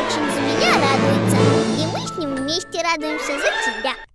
очень за меня радуется. И мы с ним вместе радуемся за тебя.